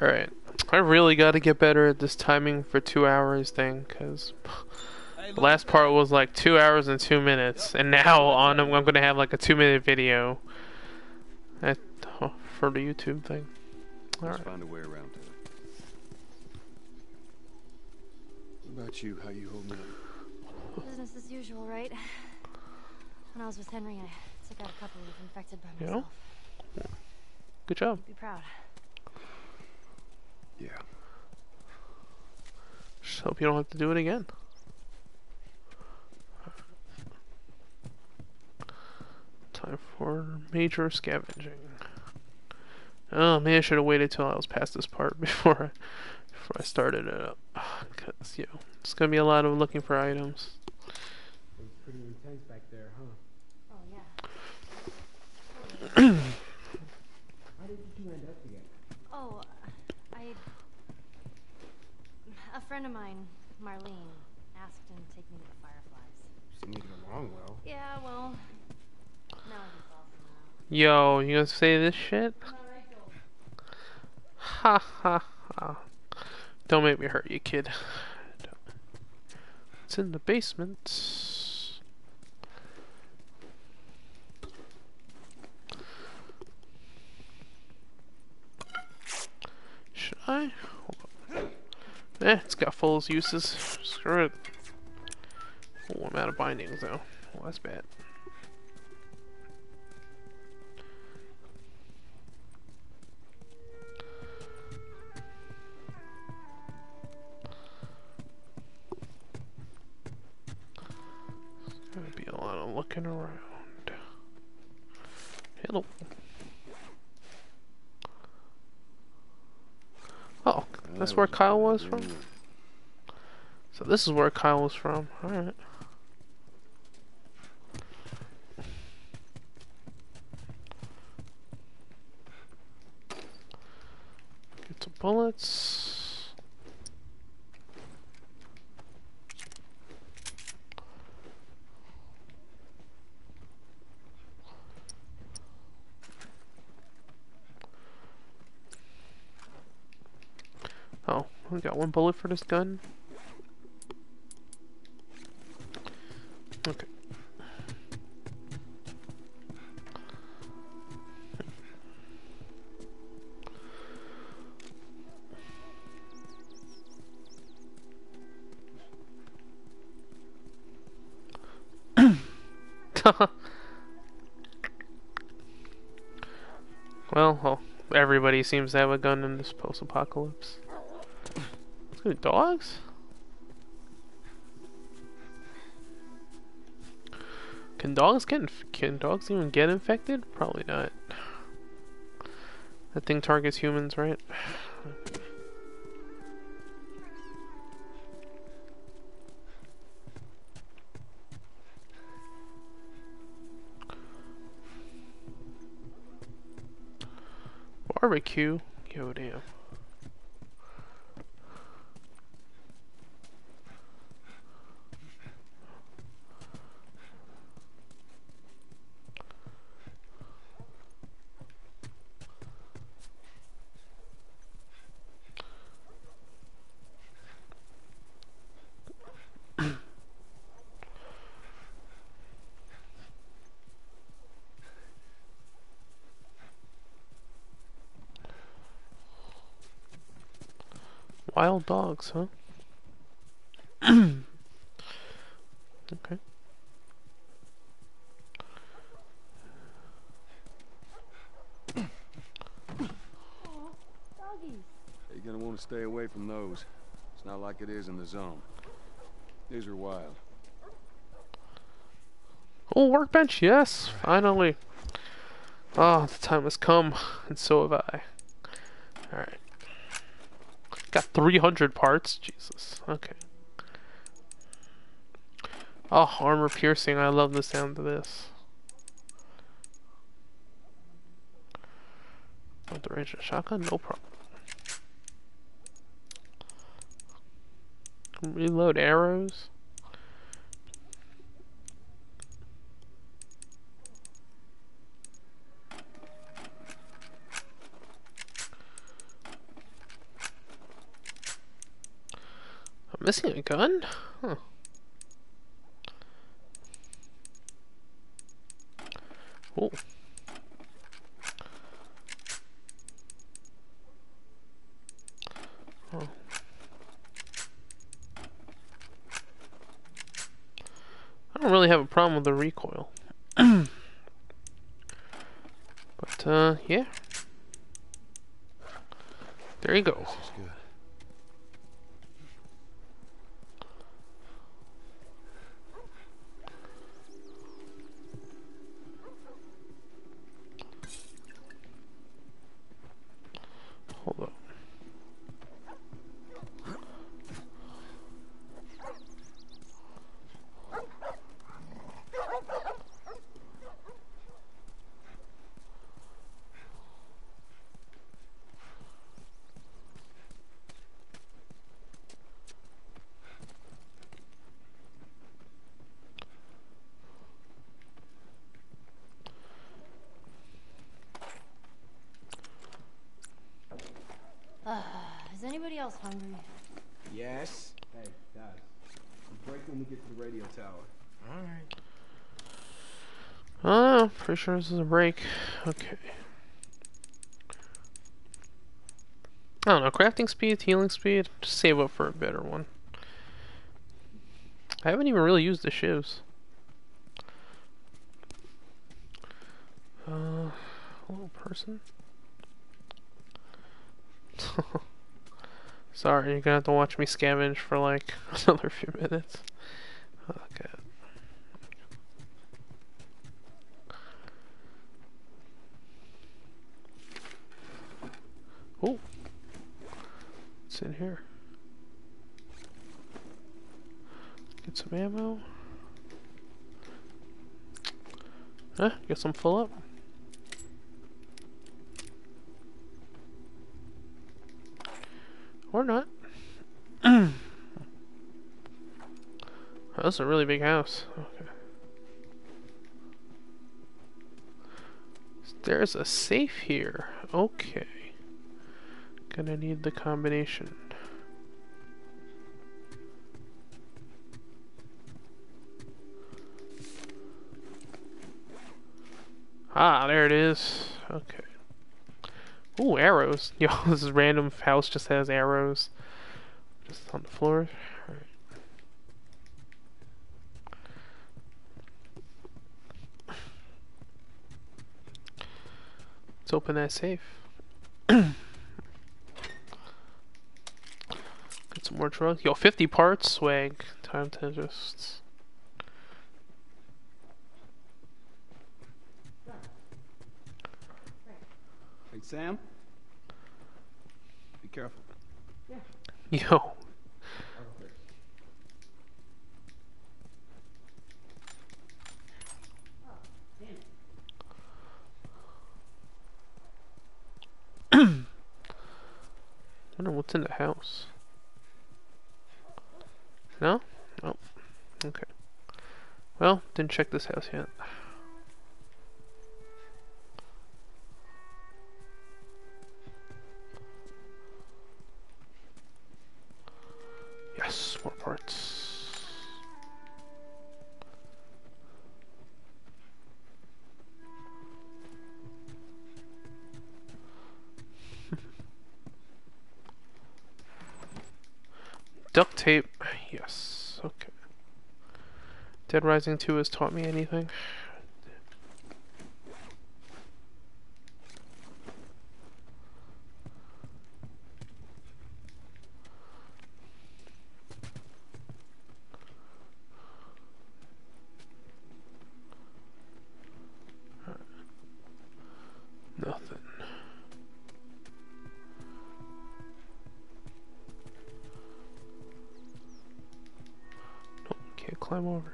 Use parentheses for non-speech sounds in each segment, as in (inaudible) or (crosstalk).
Alright. I really gotta get better at this timing for two hours thing, because the last part was like two hours and two minutes, and now on I'm, I'm gonna have like a two minute video at, oh, for the YouTube thing. Let's Alright. find a way around to it. What about you? How you holding up? Business as usual, right? When I was with Henry, I took out a couple of infected by myself. Yeah. Good job. Be proud. Yeah. Just hope you don't have to do it again. Time for major scavenging. Oh man, I should have waited till I was past this part (laughs) before I, before I started it up. (sighs) Cause you know, it's gonna be a lot of looking for items. It was pretty intense back there, huh? Oh, yeah. (clears throat) How did you two end up together? Oh, I. A friend of mine, Marlene, asked him to take me to the Fireflies. Seem to get along well. Yeah, well. Now he's awesome. Yo, you gonna say this shit? Ha ha ha. Don't make me hurt you, kid. It's in the basement. Should I? Eh, it's got full uses. Screw it. Oh, I'm out of bindings though. Well, that's bad. Gonna be a lot of looking around. Hello. Oh, that's where Kyle was from? So this is where Kyle was from. Alright. Get some bullets. Oh, we got one bullet for this gun. Okay. (laughs) well, well, everybody seems to have a gun in this post-apocalypse. Ooh, dogs? Can dogs get can dogs even get infected? Probably not. That thing targets humans, right? Barbecue? Yo, damn. Wild dogs, huh? (clears throat) okay. You're gonna want to stay away from those. It's not like it is in the zone. These are wild. Oh, workbench, yes, finally. Oh, the time has come, and so have I. Alright. Got 300 parts? Jesus, okay. Oh, armor piercing, I love the sound of this. Want the range of shotgun? No problem. Reload arrows. Missing a gun? Huh. Oh. Oh. I don't really have a problem with the recoil. (clears throat) but, uh, yeah. There you go. This is good. Hold up. Is hungry? Yes. Hey, guys. We'll break when we get to the radio tower. Alright. Oh, pretty sure this is a break. Okay. I don't know, crafting speed, healing speed, just save up for a better one. I haven't even really used the shivs. Uh, little person. Sorry, you're gonna have to watch me scavenge for like (laughs) another few minutes. Okay. Oh, what's in here? Get some ammo. Huh? Guess I'm full up. Or not. (clears throat) that's a really big house. Okay. There's a safe here. Okay. Gonna need the combination. Ah, there it is. Okay. Ooh, arrows. (laughs) Yo, this is random house just has arrows. Just on the floor. Let's open that safe. (clears throat) Get some more drugs. Yo, 50 parts, swag. Time to just... Sam. Be careful. Yeah. Yo. wonder what's in the house. No? Oh. Okay. Well, didn't check this house yet. Parts. (laughs) Duct tape. Yes. Okay. Dead Rising 2 has taught me anything. Climb over.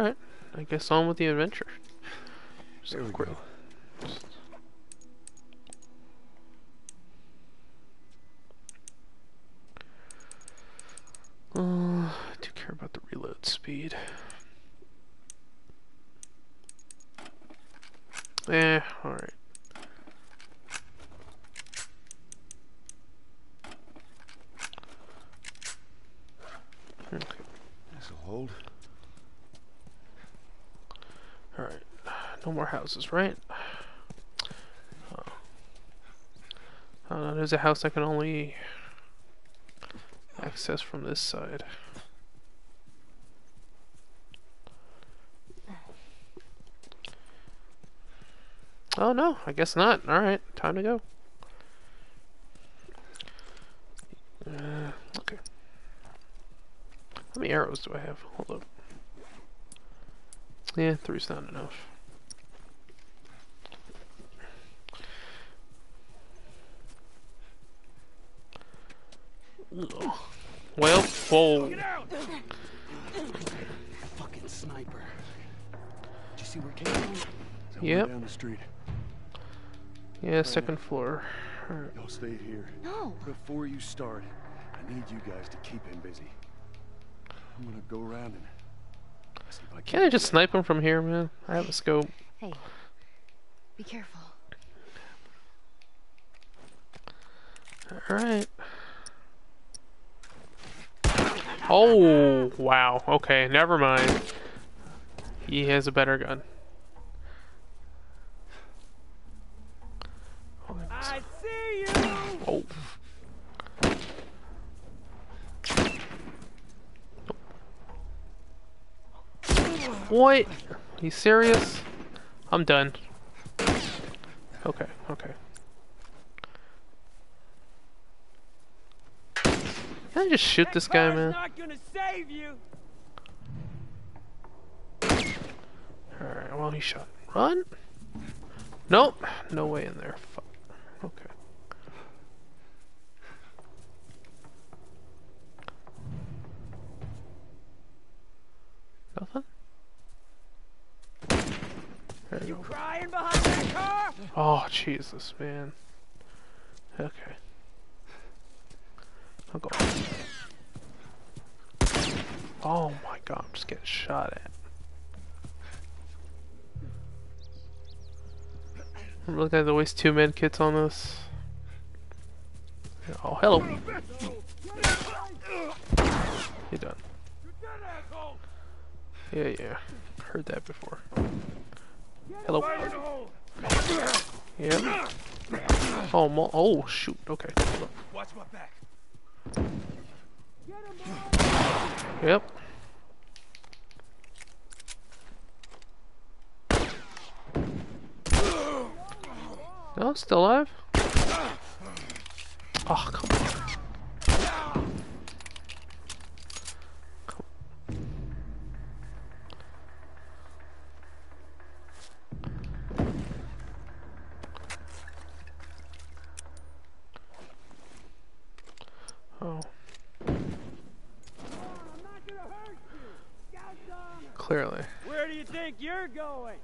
Alright, I guess on with the adventure. Just There we quick- go. speed. Eh, alright. Okay. This'll hold. Alright. More houses, right? Oh. Uh, there's a house I can only access from this side. Oh no, I guess not. Alright, time to go. Uh, okay. How many arrows do I have? Hold up. Yeah, three's not enough. Well, whoa. Fucking sniper. Did you see where it came from? Yep. Down the street. Yeah, second floor. Alright. Y'all stay here. No. Before you start, I need you guys to keep him busy. I'm gonna go around and see if I can. Can't I just snipe him from here, man? I have a scope. Hey, be careful. Alright. Oh, wow. Okay, never mind. He has a better gun. I see you! Oh. What? You serious? I'm done. Okay, okay. Can I just shoot this guy, man? not gonna save you! Alright, well, he shot. Run? Nope. No way in there. Fuck. Okay. Nothing? There you You crying behind that car? Oh, Jesus, man. Okay. Oh my god, I'm just getting shot at. I'm really have to waste two med kits on this. Oh, hello. You done. Yeah, yeah. Heard that before. Hello. Yeah. Oh, oh shoot. Okay. Watch my back. Yep. No, still alive? Oh, come on. Oh, clearly. Where do you think you're going?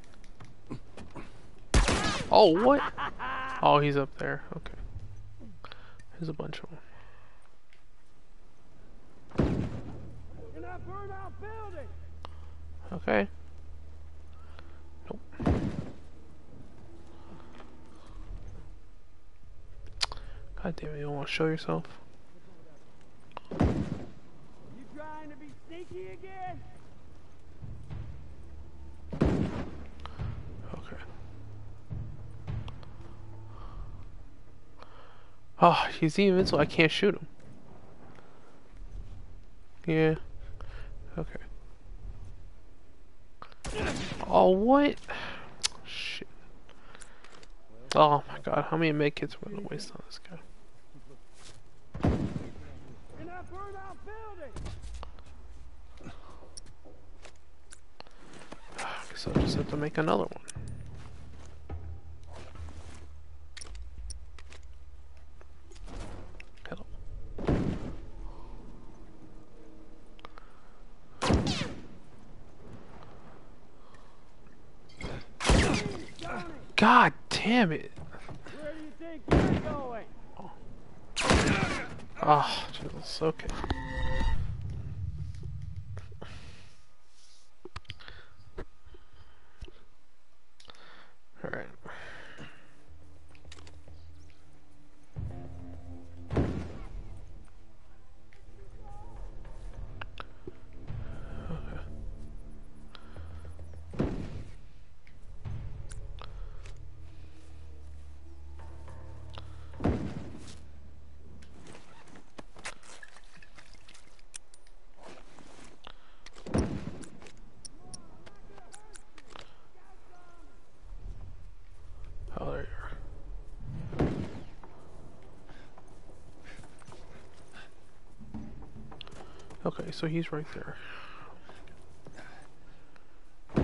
Oh, what? (laughs) Oh, he's up there. Okay. There's a bunch of them. In that burned out building! Okay. Nope. God damn it, you don't want to show yourself? You trying to be sneaky again? Oh, he's invincible. I can't shoot him. Yeah. Okay. Oh, what? Shit. Oh my god, how many med kits am I gonna waste on this guy? Building! Guess I'll just have to make another one. Hello. God damn it! Where do you think you're going? Ah, Jesus, okay. Okay, so he's right there. How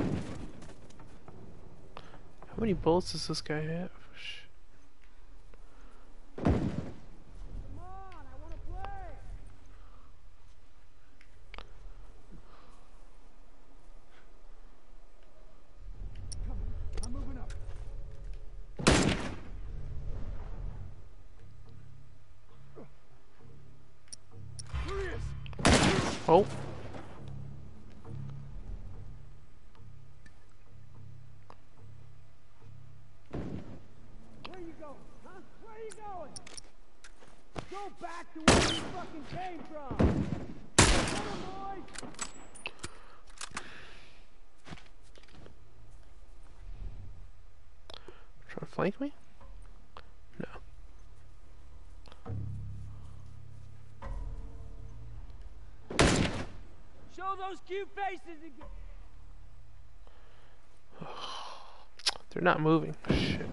many bullets does this guy have? Trying to flank me? No. Show those cute faces again. (sighs) They're not moving. Shit.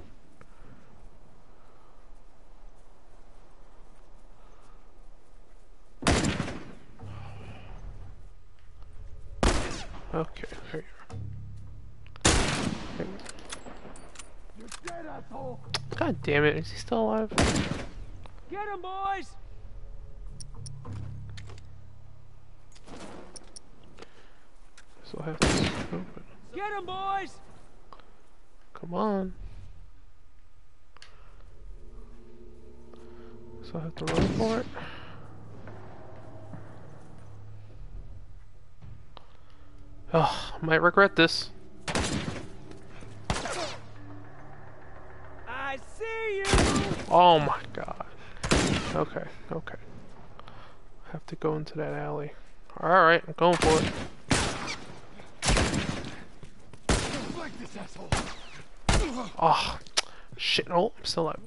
Okay, there you are. You You're dead. God damn it, is he still alive? Get 'em, boys. So I have to open. Get 'em, boys. Come on. So I have to run for it. Oh, might regret this. I see you. Oh my god. Okay, okay. Have to go into that alley. Alright, I'm going for it. Deflect this asshole. Oh, shit. Oh, I'm still alive.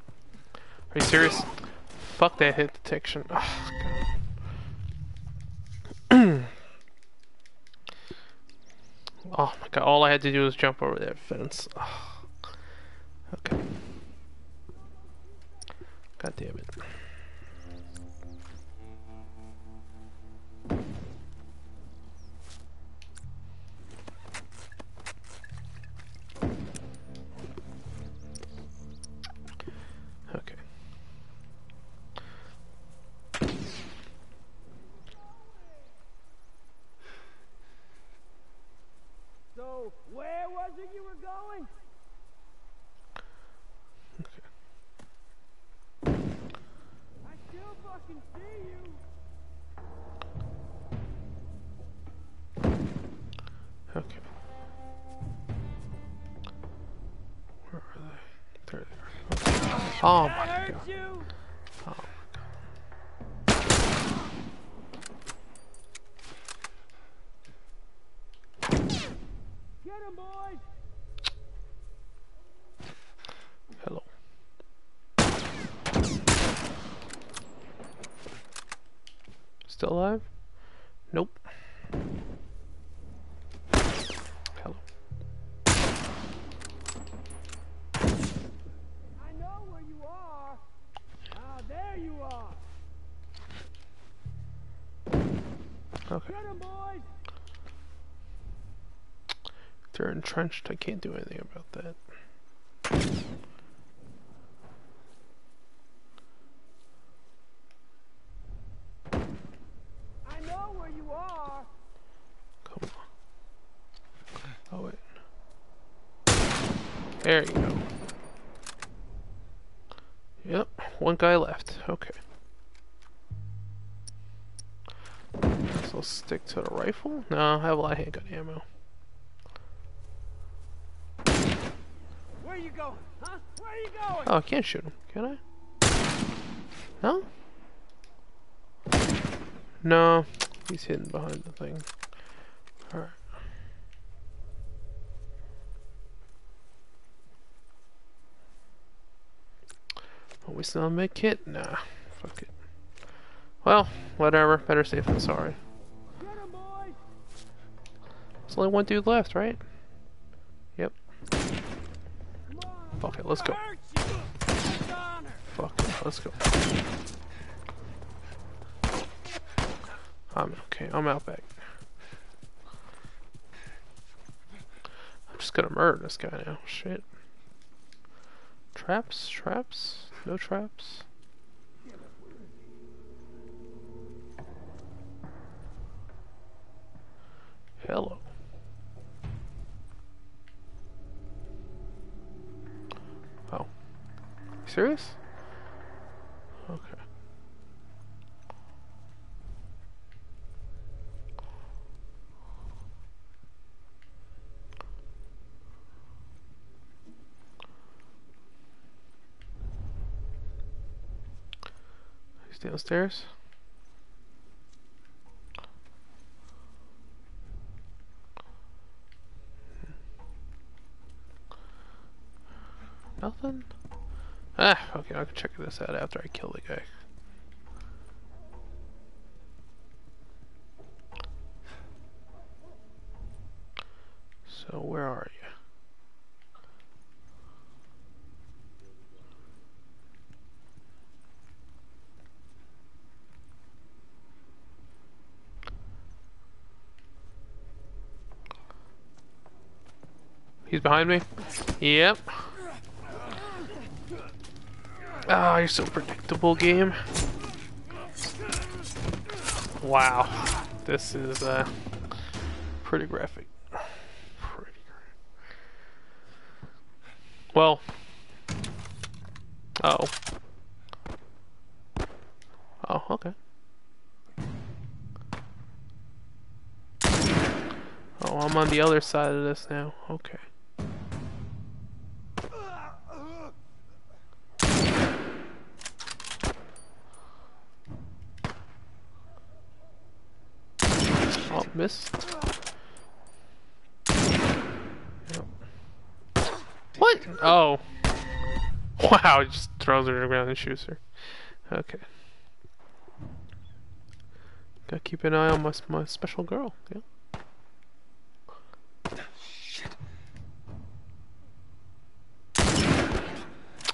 Are you serious? Fuck that hit detection. Oh, God. Oh my god, all I had to do was jump over that fence. Oh. Okay. God damn it. Where was it you were going? Okay. I still fucking see you. Okay. Where are they? There they are. Oh my Hello. Still alive? Nope. Entrenched. I can't do anything about that. I know where you are. Come on. Oh wait. There you go. Yep, one guy left. Okay. So stick to the rifle? No, I have a lot of handgun ammo. Where you going? Huh? Where are you going? Oh, I can't shoot him, can I? No? No, he's hidden behind the thing. Alright. Are we still on med kit? Nah, fuck it. Well, whatever. Better safe than sorry. There's only one dude left, right? Yep. Come on, I'm Fuck it, let's go. Fuck it, let's go. I'm okay, I'm out back. I'm just gonna murder this guy now. Shit. Traps? Traps? No traps? Hello. Oh. You serious? Okay. He's downstairs. Nothing? Ah, okay, I can check this out after I kill the guy. So, where are you? He's behind me? Yep. Ah, you're so predictable, game. Wow. This is, uh, pretty graphic. Pretty gra- Well. Oh. Oh, okay. Oh, I'm on the other side of this now. Okay. Oh, miss. What? Oh. (laughs) Wow, it just throws her to the ground and shoots her. Okay. Gotta keep an eye on my, my special girl. Yeah.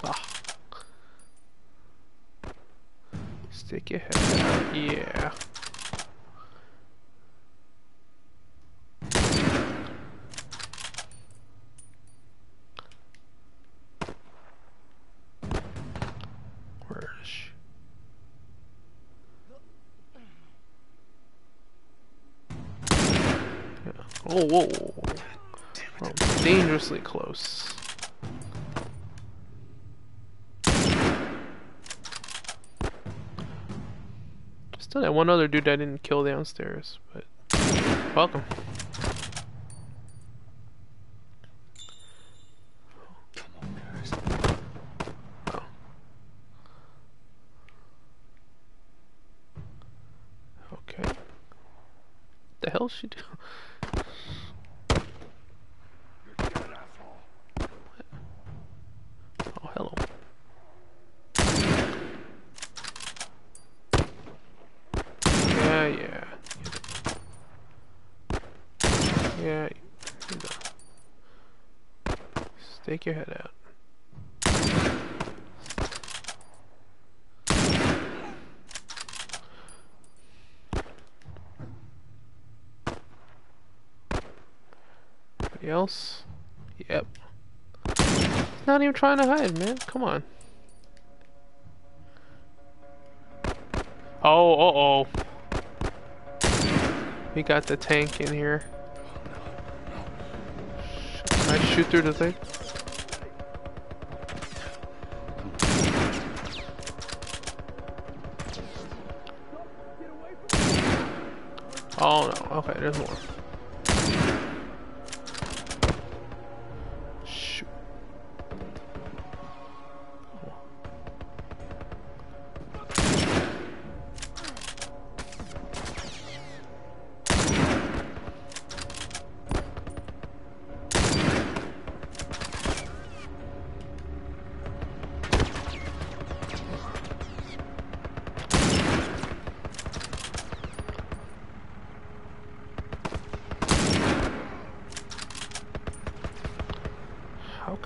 Ah. Stick your head. Yeah. Where is she? Yeah. Oh, whoa. Oh, dangerously close. Still that one other dude I didn't kill downstairs, but welcome. The hell she do? You're dead, asshole. Oh, hello. Yeah, yeah. Yeah. You your head out. Anybody else? Yep. Not even trying to hide, man. Come on. Oh, uh oh. We got the tank in here. Can I shoot through the thing? Oh no, okay, there's more.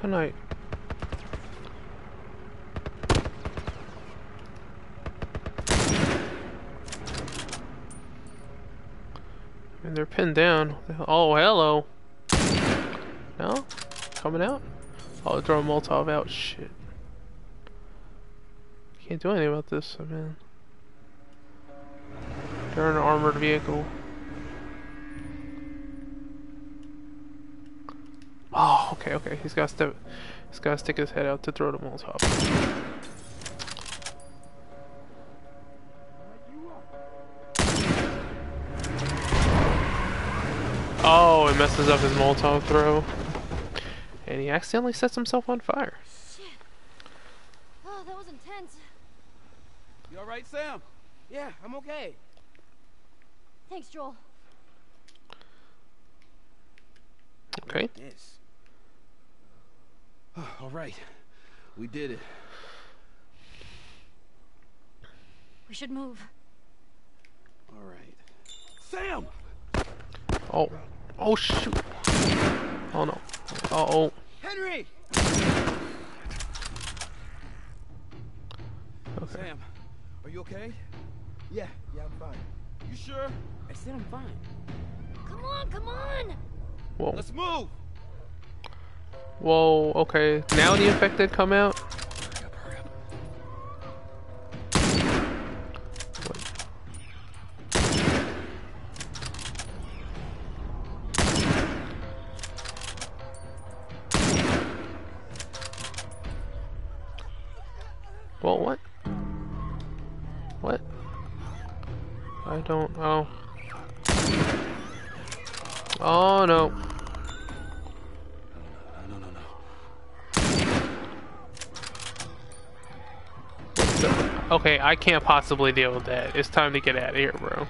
Good night. And they're pinned down. Oh, hello. No? Coming out? Oh, throw a Molotov out. Shit. Can't do anything about this, I mean. They're an armored vehicle. Okay, okay. He's got to. He's got to stick his head out to throw the Molotov. Oh, it messes up his Molotov throw. And he accidentally sets himself on fire. Shit. Oh, that was intense. You all right, Sam? Yeah, I'm okay. Thanks, Joel. Okay. Yes. (sighs) all right. We did it. We should move. All right. Sam! Oh. Oh, shoot. Oh, no. Uh oh. Henry! Okay. Sam, are you okay? Yeah, yeah, I'm fine. You sure? I said I'm fine. Come on, come on! Whoa. Let's move! Whoa, okay. Now the infected come out? I can't possibly deal with that. It's time to get out of here, bro.